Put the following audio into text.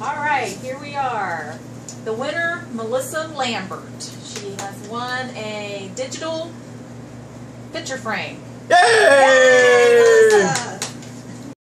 All right, here we are. The winner, Melissa Lambert. She has won a digital picture frame. Yay!